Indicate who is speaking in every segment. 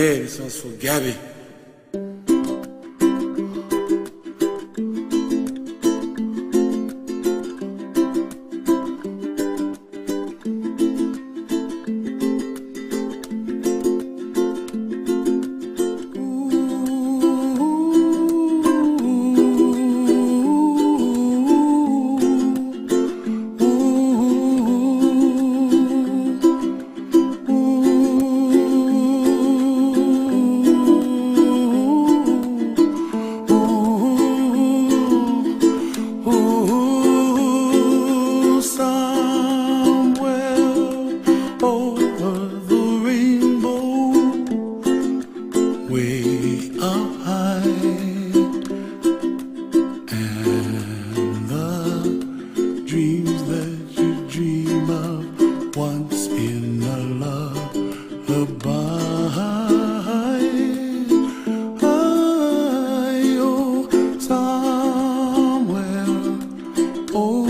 Speaker 1: Michele, se eu sou Gabi. Way up high, and the dreams that you dream of once in a lullaby. Oh, somewhere over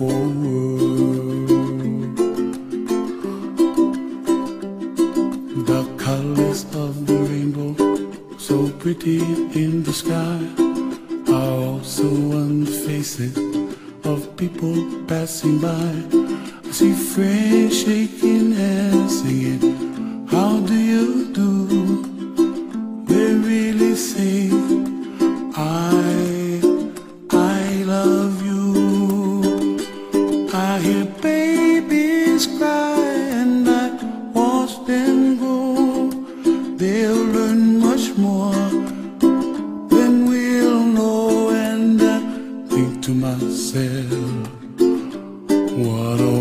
Speaker 1: world. The colors of the rainbow, so pretty in the sky, are also on the faces of people passing by. I see friends shaking hands, I hear babies cry and I watch them go. They'll learn much more than we'll know. And I think to myself, what a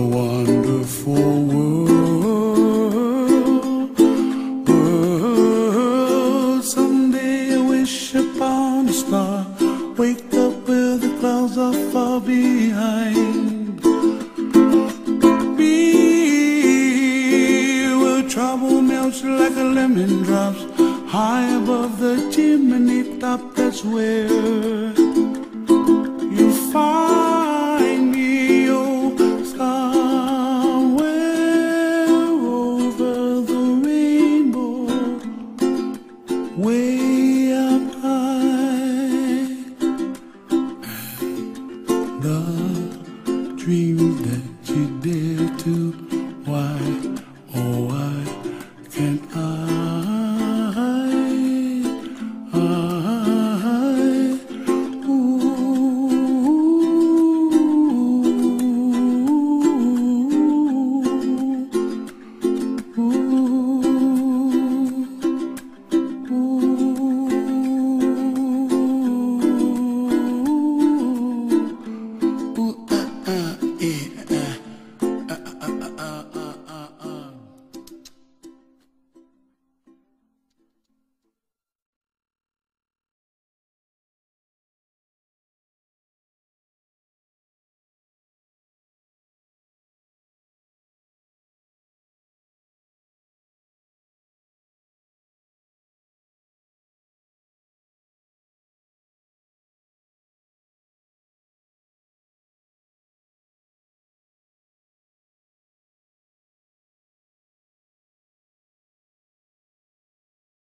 Speaker 1: High above the chimney top, that's where you find me. Oh, somewhere over the rainbow, way up.